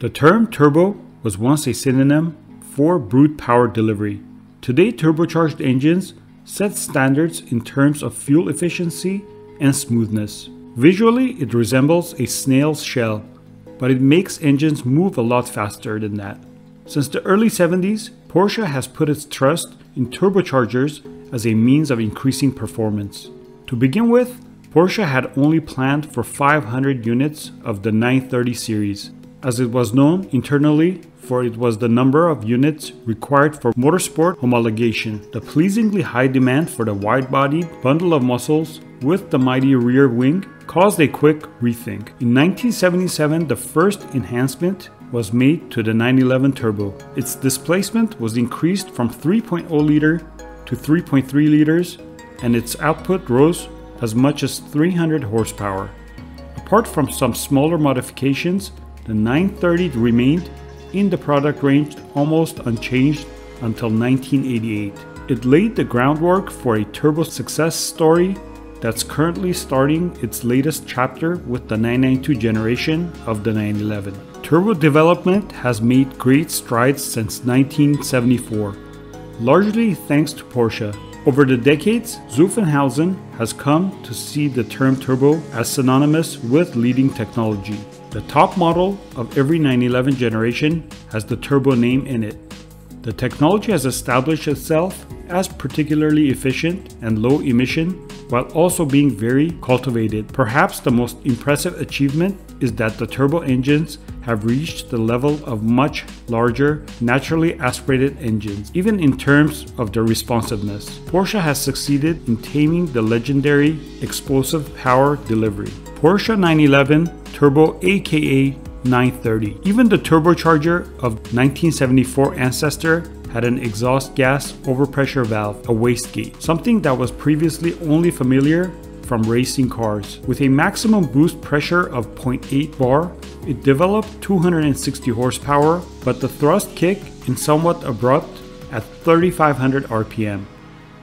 The term turbo was once a synonym for brute power delivery. Today, turbocharged engines set standards in terms of fuel efficiency and smoothness. Visually, it resembles a snail's shell, but it makes engines move a lot faster than that. Since the early 70s, Porsche has put its trust in turbochargers as a means of increasing performance. To begin with, Porsche had only planned for 500 units of the 930 series, as it was known internally for it was the number of units required for motorsport homologation. The pleasingly high demand for the wide-bodied bundle of muscles with the mighty rear wing caused a quick rethink. In 1977, the first enhancement was made to the 911 Turbo. Its displacement was increased from 3.0 liter to 3.3 liters, and its output rose as much as 300 horsepower. Apart from some smaller modifications, the 930 remained in the product range almost unchanged until 1988. It laid the groundwork for a turbo success story that's currently starting its latest chapter with the 992 generation of the 911. Turbo development has made great strides since 1974, largely thanks to Porsche. Over the decades, Zuffenhausen has come to see the term turbo as synonymous with leading technology. The top model of every 911 generation has the turbo name in it. The technology has established itself as particularly efficient and low emission while also being very cultivated. Perhaps the most impressive achievement is that the turbo engines have reached the level of much larger, naturally aspirated engines, even in terms of their responsiveness. Porsche has succeeded in taming the legendary explosive power delivery. Porsche 911 Turbo aka 930. Even the turbocharger of 1974 ancestor had an exhaust gas overpressure valve, a wastegate, something that was previously only familiar from racing cars. With a maximum boost pressure of 0.8 bar, it developed 260 horsepower, but the thrust kick in somewhat abrupt at 3500 RPM.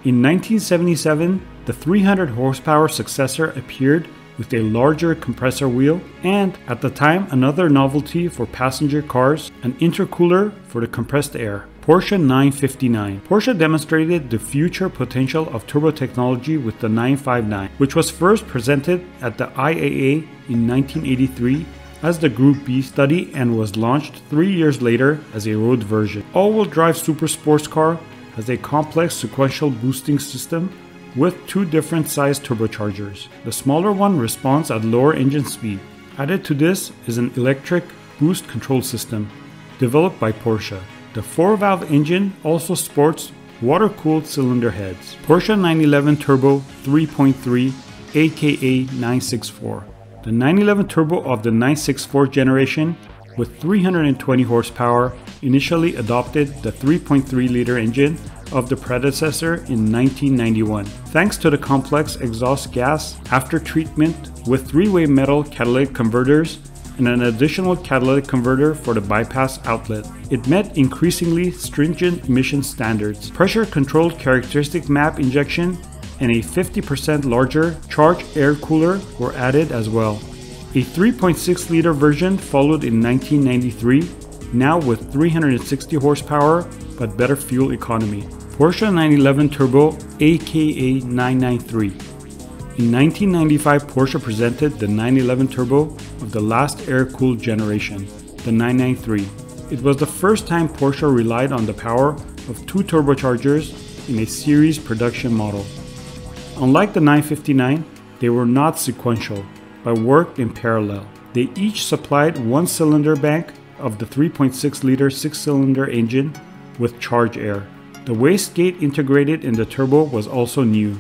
In 1977, the 300 horsepower successor appeared with a larger compressor wheel and, at the time, another novelty for passenger cars, an intercooler for the compressed air. Porsche 959. Porsche demonstrated the future potential of turbo technology with the 959, which was first presented at the IAA in 1983 as the Group B study and was launched three years later as a road version. All-wheel drive super sports car has a complex sequential boosting system with two different sized turbochargers. The smaller one responds at lower engine speed. Added to this is an electric boost control system developed by Porsche. The 4 valve engine also sports water cooled cylinder heads. Porsche 911 Turbo 3.3 aka 964. The 911 Turbo of the 964 generation with 320 horsepower initially adopted the 3.3 liter engine of the predecessor in 1991. Thanks to the complex exhaust gas after treatment with three way metal catalytic converters and an additional catalytic converter for the bypass outlet. It met increasingly stringent emission standards. Pressure controlled characteristic map injection and a 50% larger charge air cooler were added as well. A 3.6 liter version followed in 1993, now with 360 horsepower but better fuel economy. Porsche 911 Turbo aka 993 in 1995, Porsche presented the 911 Turbo of the last air-cooled generation, the 993. It was the first time Porsche relied on the power of two turbochargers in a series production model. Unlike the 959, they were not sequential, but worked in parallel. They each supplied one cylinder bank of the 3.6 liter six cylinder engine with charge air. The wastegate integrated in the turbo was also new.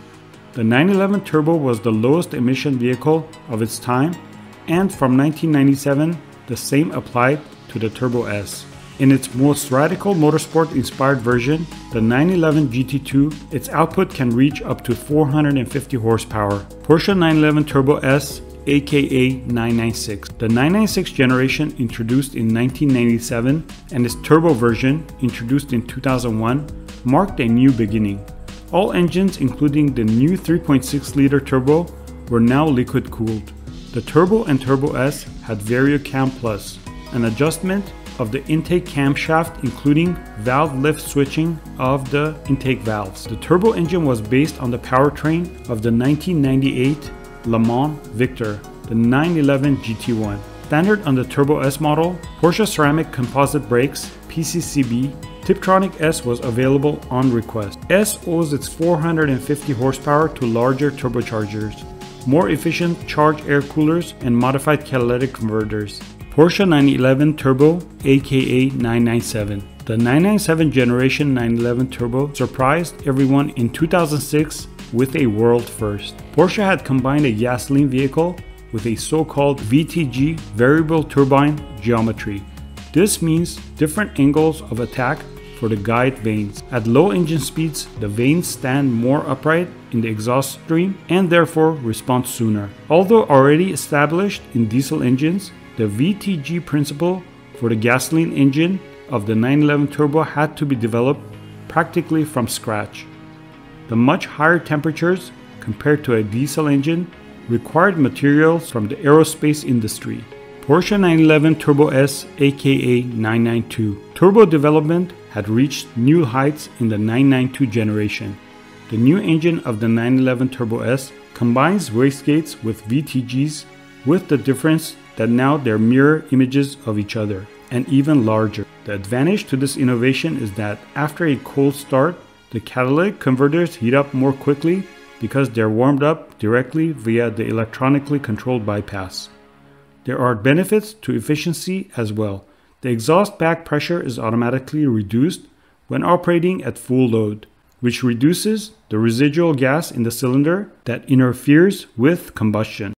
The 911 Turbo was the lowest emission vehicle of its time, and from 1997, the same applied to the Turbo S. In its most radical motorsport inspired version, the 911 GT2, its output can reach up to 450 horsepower. Porsche 911 Turbo S aka 996. The 996 generation introduced in 1997 and its turbo version introduced in 2001 marked a new beginning. All engines, including the new 3.6 liter turbo, were now liquid cooled. The Turbo and Turbo S had VarioCam Plus, an adjustment of the intake camshaft including valve lift switching of the intake valves. The turbo engine was based on the powertrain of the 1998 Le Mans Victor, the 911 GT1. Standard on the Turbo S model, Porsche Ceramic Composite Brakes, PCCB, Tiptronic S was available on request. S owes its 450 horsepower to larger turbochargers, more efficient charge air coolers, and modified catalytic converters. Porsche 911 Turbo, aka 997. The 997 generation 911 Turbo surprised everyone in 2006 with a world first. Porsche had combined a gasoline vehicle with a so-called VTG variable turbine geometry. This means different angles of attack for the guide vanes. At low engine speeds, the vanes stand more upright in the exhaust stream and therefore respond sooner. Although already established in diesel engines, the VTG principle for the gasoline engine of the 911 Turbo had to be developed practically from scratch. The much higher temperatures compared to a diesel engine required materials from the aerospace industry. Porsche 911 Turbo S aka 992 Turbo development had reached new heights in the 992 generation. The new engine of the 911 Turbo S combines wastegates with VTGs with the difference that now they're mirror images of each other and even larger. The advantage to this innovation is that after a cold start, the catalytic converters heat up more quickly because they're warmed up directly via the electronically controlled bypass. There are benefits to efficiency as well. The exhaust back pressure is automatically reduced when operating at full load, which reduces the residual gas in the cylinder that interferes with combustion.